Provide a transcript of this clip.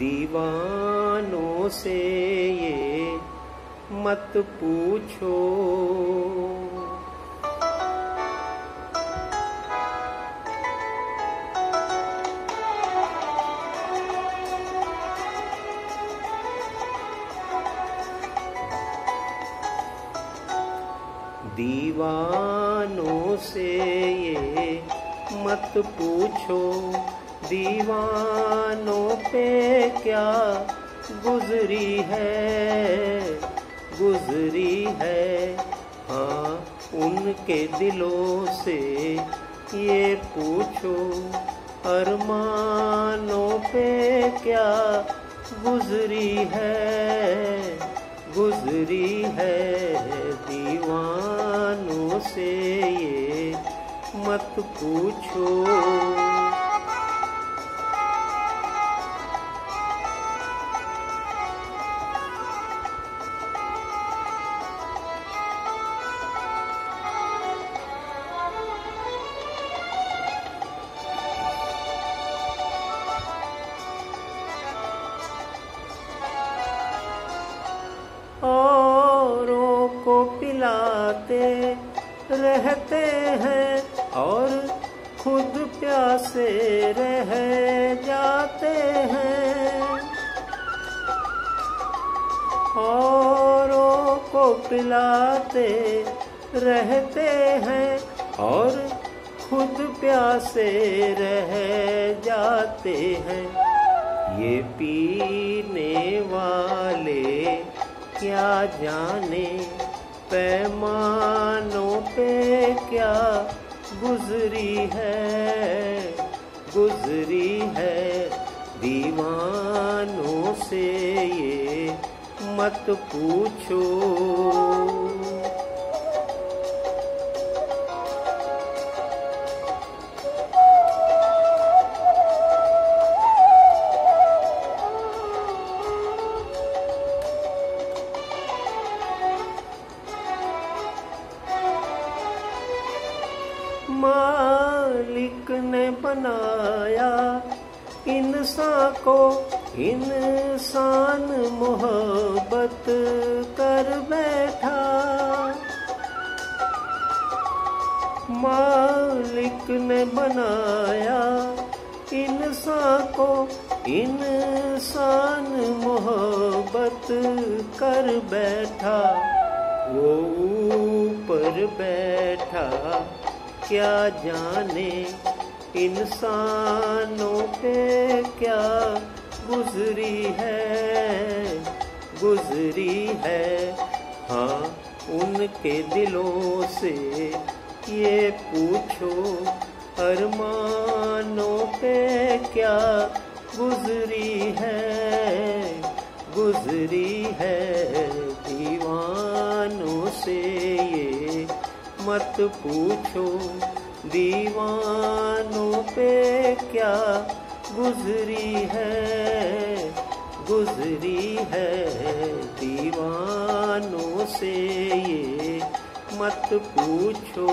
दीवानों से ये मत पूछो। दीवानों से ये मत पूछो। दीवानों पे क्या गुजरी है? गुजरी है। हाँ उनके दिलों से ये पूछो, अरमानों पे क्या गुजरी है? गुजरी है दीवानों से ये मत पूछो। पिलाते रहते हैं और खुद प्यासे रह जाते हैं। औरों को पिलाते रहते हैं और खुद प्यासे रह जाते हैं। ये पीने वाले क्या जाने पैमानों पे क्या गुजरी है? गुजरी है दीवानों से ये मत पूछो। मालिक ने बनाया इंसान को इंसान मोहब्बत कर बैठा। मालिक ने बनाया इंसान को इंसान मोहब्बत कर बैठा, वो ऊपर बैठा। क्या जाने इंसानों पे क्या गुजरी है? गुजरी है। हाँ उनके दिलों से ये पूछो, अरमानों पे क्या गुजरी है? गुजरी है। मत पूछो दीवानों पे क्या गुजरी है? गुजरी है दीवानों से ये मत पूछो।